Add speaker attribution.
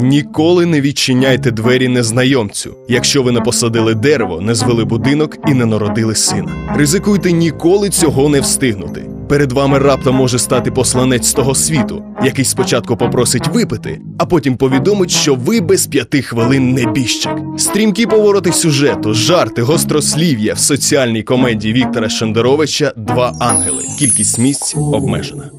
Speaker 1: Ніколи не відчиняйте двері незнайомцю, якщо ви не посадили дерево, не звели будинок і не народили сина. Ризикуйте ніколи цього не встигнути. Перед вами раптом може стати посланець того світу, який спочатку попросить випити, а потім повідомить, що ви без п'яти хвилин небіжчик. Стрімкі повороти сюжету, жарти, гострослів'я в соціальній комедії Віктора Шендеровича Два ангели. Кількість місць обмежена.